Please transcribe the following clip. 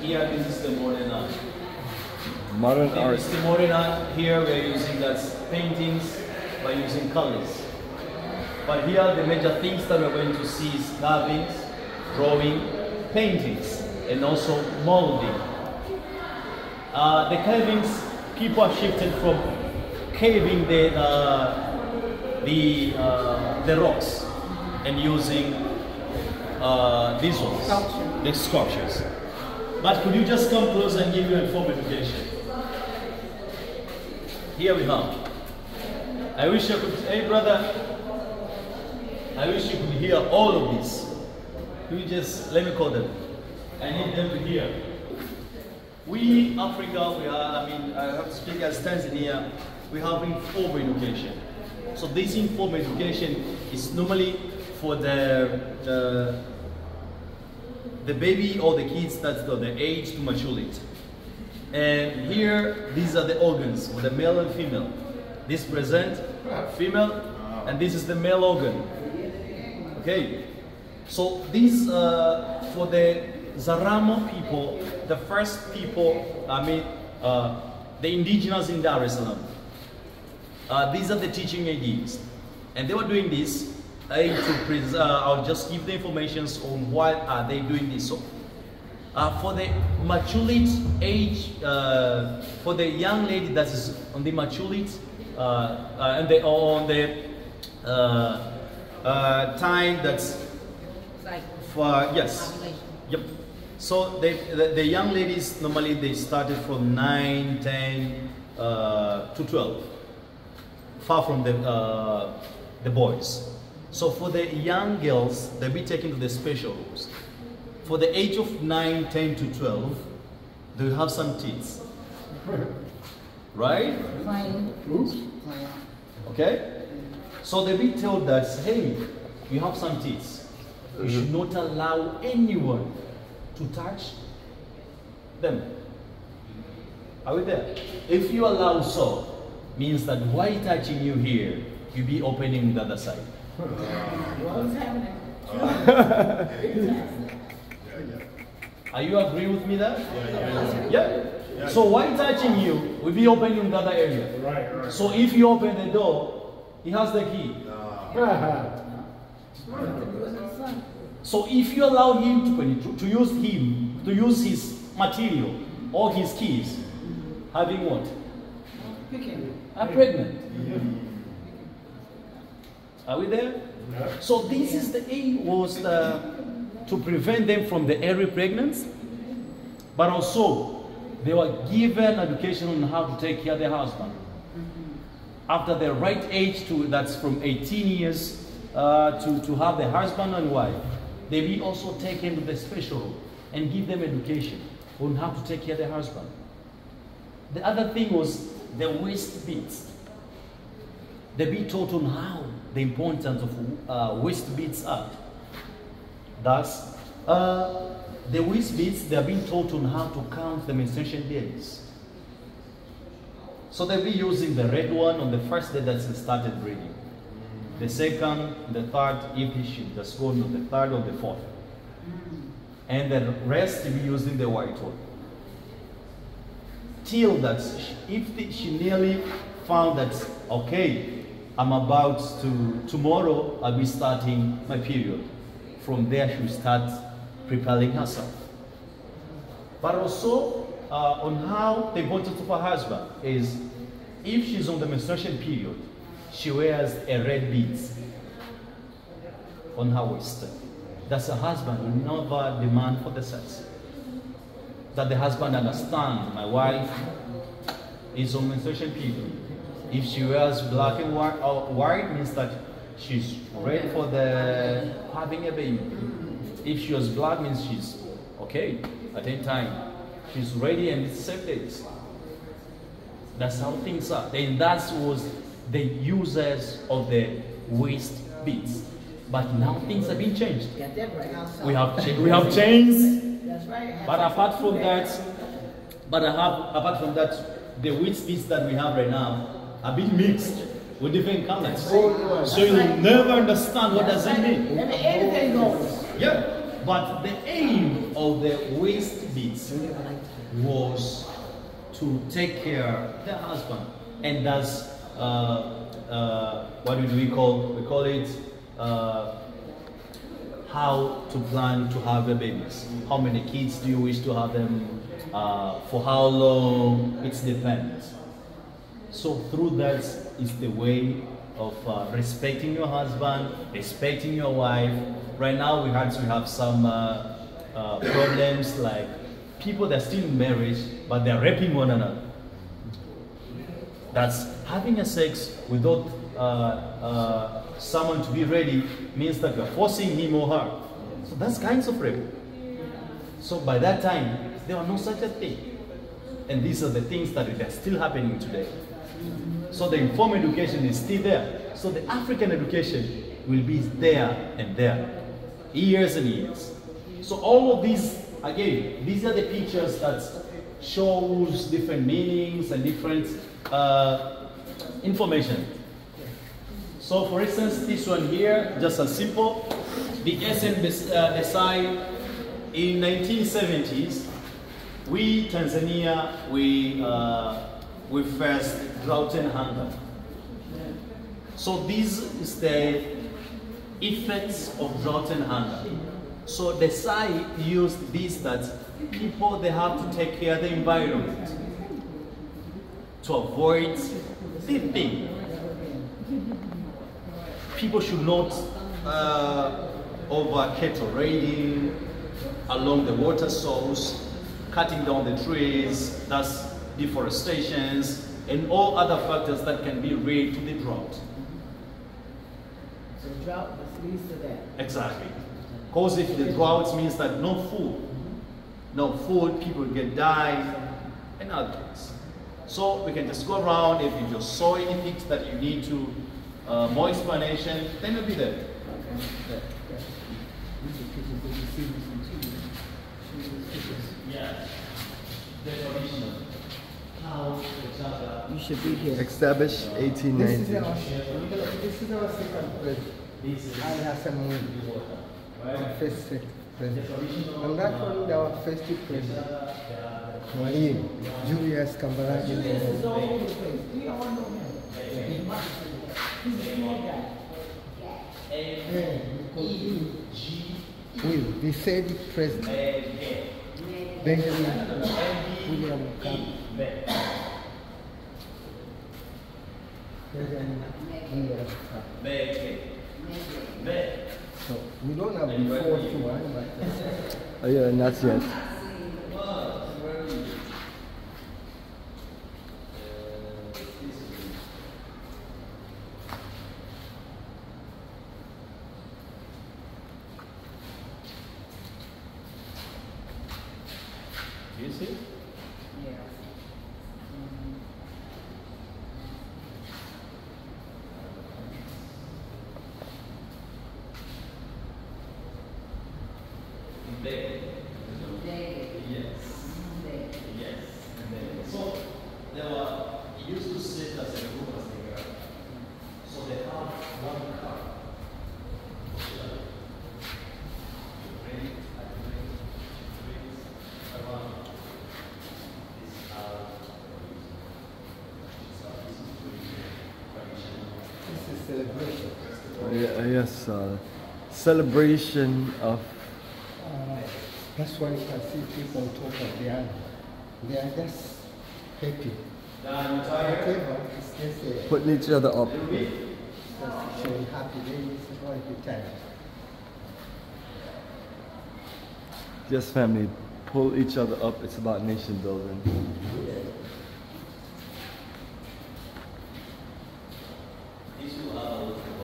Here, this is the modern art. Modern art. This is the modern art. Here, we're using that paintings by using colors. But here, the major things that we're going to see is carvings, drawing, paintings, and also molding. Uh, the carvings, people have shifted from caving the uh, the uh, the rocks and using uh, these ones, Sculpture. the sculptures. But could you just come close and give you a form education? Here we are. I wish I could. Hey, brother. I wish you could hear all of this. Could you just let me call them? I need them to hear. We, Africa, we are, I mean, I have to speak as Tanzania, we have informal education. So this informal education is normally for the, the, the baby or the kids that's the, the age to maturity. And here, these are the organs for the male and female. This present female, and this is the male organ. Okay, so these uh, for the Zaramo people, the first people, I mean, uh, the indigenous in Dar es Salaam. Uh, these are the teaching ideas, and they were doing this to pres- uh, I'll just give the informations on why are they doing this. So, uh, for the maturity age, uh, for the young lady that is on the maturity, uh, uh, and they are on the uh, uh, time that's for yes, yep. So they, the, the young ladies normally they started from 9, 10 uh, to 12, far from the uh, the boys. So for the young girls, they'll be taken to the special rooms. For the age of 9, 10 to 12, they will have some teeth. Right? Plain. Plain. Okay? So they be told that, hey, you have some teeth. You should mm-hmm. not allow anyone to touch them. Are we there? If you allow so, means that why touching you here, you be opening the other side. What's happening? Are you agree with me there? Yeah. So why touching you, we be opening the other area. Right, right. So if you open the door, he has the key. So if you allow him to, penetrate- to use him, to use his material or his keys, having what? Picking. Are pregnant. Are we there? So this is the aim was uh, to prevent them from the early pregnancy, but also they were given education on how to take care of their husband. After the right age to that's from 18 years uh, to, to have the husband and wife, they be also taken to the special and give them education on how to take care of their husband. The other thing was the waist beads. They be taught on how the importance of uh, waist beads are. Thus, uh, the waist beads they are being taught on how to count the menstruation days. So they'll be using the red one on the first day that they started breeding. The second, the third, if she just go on the third or the fourth. And the rest will be using the white one till that if she nearly found that okay i'm about to tomorrow i'll be starting my period. From there she will start preparing herself. But also uh, on how the importance of her husband is if she's on the menstruation period she wears a red beads on her waist. That's her husband will never demand for the sex. That the husband understand my wife is on menstruation period. If she wears black and white, uh, white means that she's ready for the having a baby. If she was black means she's okay at any time. She's ready and it's safe days. That's how things are. Then that was the users of the waist beads. But now things have been changed. Got that right outside. We have cha- we have right. But apart from that, but I have apart from that, the waist beads that we have right now are bit mixed with different colors. So you'll never understand what does it mean. Every- Anything goes. Yeah. But the aim of the waist beads was to take care of the husband, and that's uh, uh, what do we call? We call it uh, how to plan to have the babies. How many kids do you wish to have them? Uh, for how long? It depends. So through that is the way of uh, respecting your husband, respecting your wife. Right now we had to have some uh, uh, problems like people that are still in marriage but they're raping one another. That's having a sex without uh, uh, someone to be ready means that you're forcing him or her. So that's kinds of rape. So by that time, there was no such a thing. And these are the things that are still happening today. So the informal education is still there. So the African education will be there and there, years and years. So all of these, again, these are the pictures that shows different meanings and different uh, information. So for instance, this one here, just as simple, the SN uh, in 1970s, we Tanzania, we, uh, we faced drought and hunger. So this is the effects of drought and hunger. So the SAI used this that people they have to take care of the environment to avoid the thing. People should not uh, over cattle raiding along the water source, cutting down the trees, that's deforestations, and all other factors that can be related to the drought. So drought leads to that. Exactly. Because if the drought means that no food, no food, people get die, and other things. So we can just go around. If you just saw anything that you need to uh, more explanation, then it'll be there. Yeah. The traditional. How, for example, You should be here. Established This 1890. this is our second president. this is Ali Hassan Mwinyi, water. our Right? first sec- The president. traditional. And that one, our first president, Mwalimu Julius Kambarage Nyerere. Yeah, Huyu, the third president, Benjamin William Mkapa. Benjamin William Mkapa. So we don't have the fourth one, but uh, Oh yeah, not yet. Do you see? There. Yes. Yes. So there were it used to sit as a group as they were. So they have one car. this is celebration. Yeah, yes, uh, celebration of Uh, that's why you can see people talk of the animal. They are just happy. Whatever, it's just putting each other up. just showing happy days, or good time. Yes, family, pull each other up. It's about nation building.